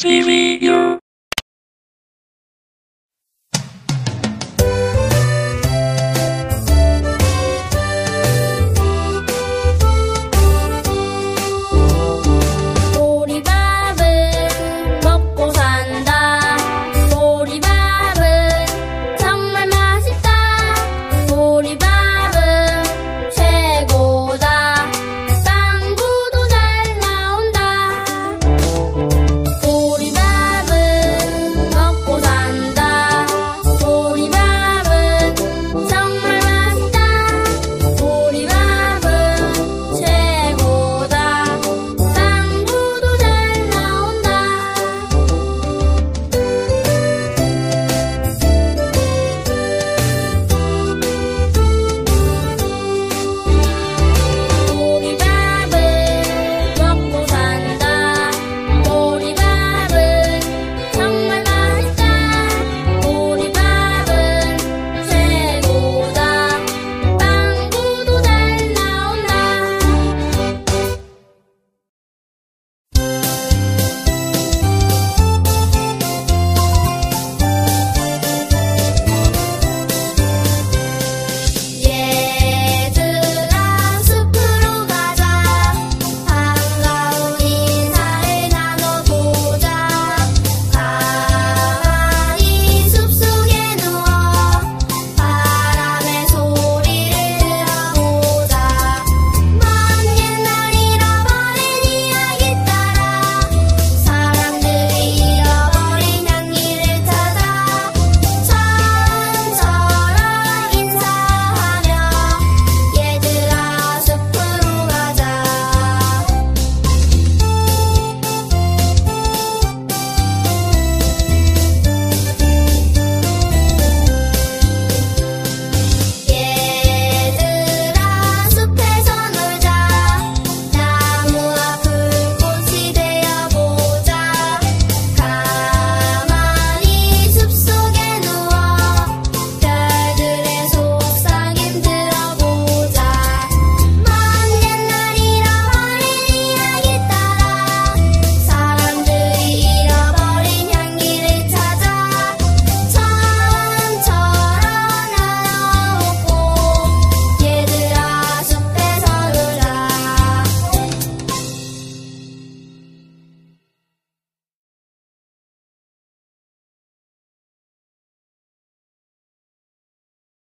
TV,